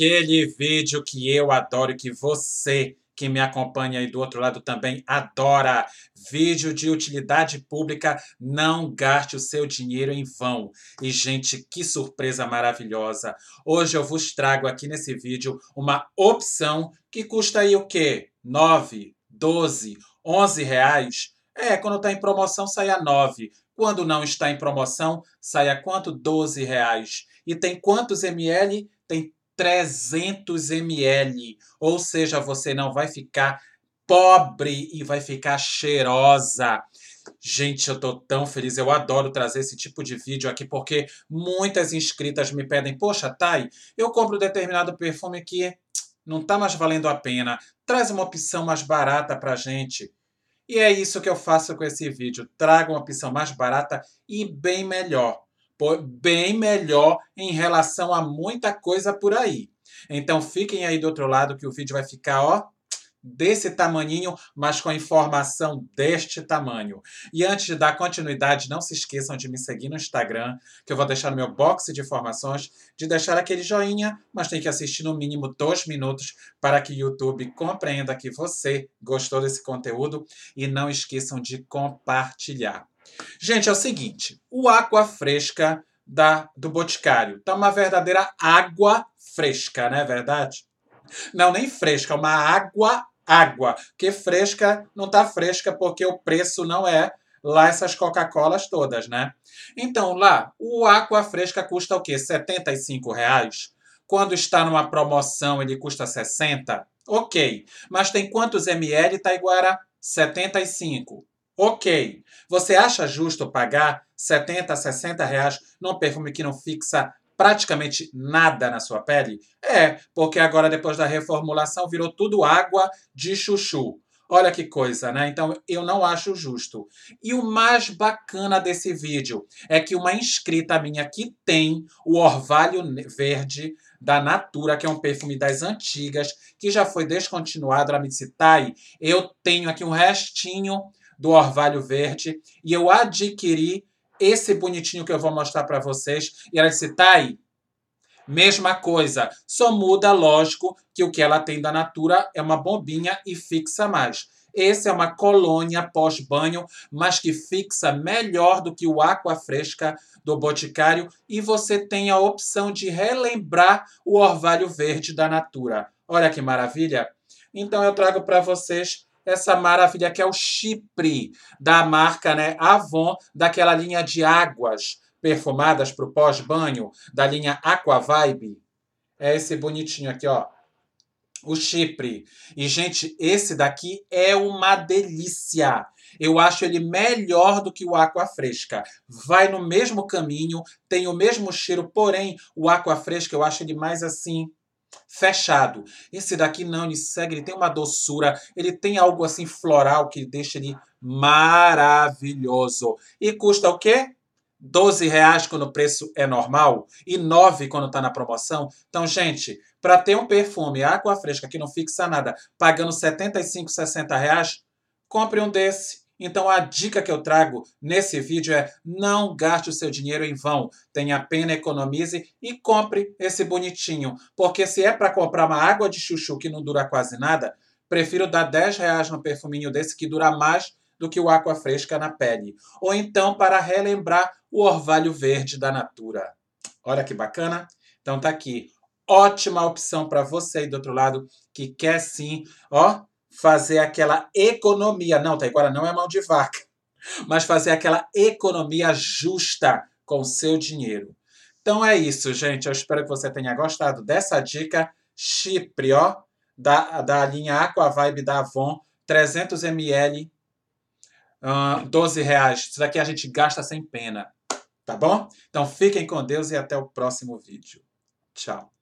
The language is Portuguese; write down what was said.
aquele vídeo que eu adoro que você que me acompanha aí do outro lado também adora. Vídeo de utilidade pública, não gaste o seu dinheiro em vão. E, gente, que surpresa maravilhosa! Hoje eu vos trago aqui nesse vídeo uma opção que custa aí o quê? 9, 12, 11 reais? É, quando está em promoção sai a 9. Quando não está em promoção, sai a quanto? 12 reais. E tem quantos ml? Tem 300 ml. Ou seja, você não vai ficar pobre e vai ficar cheirosa. Gente, eu tô tão feliz. Eu adoro trazer esse tipo de vídeo aqui porque muitas inscritas me pedem: Poxa, Thay, eu compro determinado perfume que não tá mais valendo a pena. Traz uma opção mais barata pra gente. E é isso que eu faço com esse vídeo. Trago uma opção mais barata e bem melhor bem melhor em relação a muita coisa por aí. Então fiquem aí do outro lado que o vídeo vai ficar, ó, desse tamaninho, mas com a informação deste tamanho. E antes de dar continuidade, não se esqueçam de me seguir no Instagram, que eu vou deixar no meu box de informações, de deixar aquele joinha, mas tem que assistir no mínimo dois minutos para que o YouTube compreenda que você gostou desse conteúdo e não esqueçam de compartilhar. Gente, é o seguinte, o água fresca da, do Boticário tá uma verdadeira água fresca, não é verdade? Não, nem fresca, uma água água, que fresca não tá fresca porque o preço não é lá essas Coca-Colas todas, né? Então, lá, o água fresca custa o quê? 75 reais? Quando está numa promoção, ele custa 60? Ok. Mas tem quantos ml, Taiguara? 75. Ok. Você acha justo pagar 70, 60 reais num perfume que não fixa praticamente nada na sua pele? É, porque agora, depois da reformulação, virou tudo água de chuchu. Olha que coisa, né? Então eu não acho justo. E o mais bacana desse vídeo é que uma inscrita minha que tem o orvalho verde da Natura, que é um perfume das antigas, que já foi descontinuado, disse, Thay, eu tenho aqui um restinho do Orvalho Verde e eu adquiri esse bonitinho que eu vou mostrar para vocês. E ela disse, tá aí. Mesma coisa, só muda, lógico, que o que ela tem da Natura é uma bombinha e fixa mais. Esse é uma colônia pós-banho, mas que fixa melhor do que o Aqua Fresca do Boticário e você tem a opção de relembrar o orvalho verde da Natura. Olha que maravilha! Então eu trago para vocês essa maravilha que é o Chipre da marca né, Avon, daquela linha de águas perfumadas para o pós-banho, da linha Aqua Vibe. É esse bonitinho aqui, ó. O Chipre. E, gente, esse daqui é uma delícia. Eu acho ele melhor do que o Aqua Fresca. Vai no mesmo caminho, tem o mesmo cheiro, porém, o Aqua Fresca eu acho ele mais assim fechado. Esse daqui não, ele segue, ele tem uma doçura, ele tem algo assim floral que deixa ele maravilhoso. E custa o quê? 12 reais quando o preço é normal e 9 quando está na promoção. Então, gente, para ter um perfume água fresca que não fixa nada, pagando 75, 60 reais, compre um desse então a dica que eu trago nesse vídeo é não gaste o seu dinheiro em vão. Tenha pena, economize e compre esse bonitinho. Porque se é para comprar uma água de chuchu que não dura quase nada, prefiro dar 10 reais no perfuminho desse que dura mais do que o água fresca na pele. Ou então para relembrar o orvalho verde da Natura. Olha que bacana. Então tá aqui. Ótima opção para você aí do outro lado que quer sim, ó, fazer aquela economia. Não, Taiguara não é mão de vaca. Mas fazer aquela economia justa com seu dinheiro. Então é isso, gente. Eu espero que você tenha gostado dessa dica. Chipre, ó, da, da linha Aqua Vibe da Avon, 300 ml, uh, 12 reais. Isso daqui a gente gasta sem pena. Tá bom? Então fiquem com Deus e até o próximo vídeo. Tchau.